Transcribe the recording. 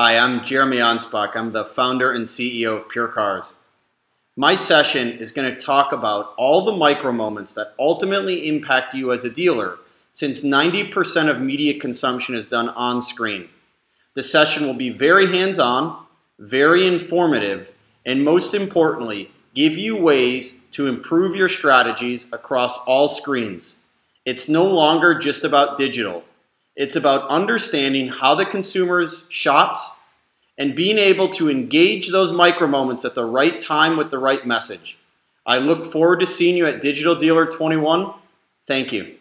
Hi, I'm Jeremy Anspach. I'm the founder and CEO of PureCars. My session is going to talk about all the micro moments that ultimately impact you as a dealer since 90% of media consumption is done on screen. The session will be very hands-on, very informative, and most importantly, give you ways to improve your strategies across all screens. It's no longer just about digital. It's about understanding how the consumer shops and being able to engage those micro moments at the right time with the right message. I look forward to seeing you at Digital Dealer 21. Thank you.